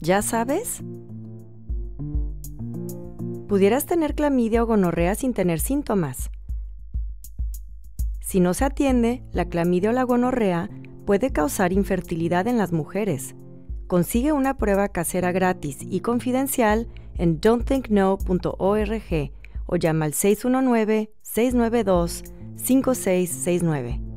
¿Ya sabes? Pudieras tener clamidia o gonorrea sin tener síntomas. Si no se atiende, la clamidia o la gonorrea puede causar infertilidad en las mujeres. Consigue una prueba casera gratis y confidencial en don'tthinkno.org o llama al 619-692-5669.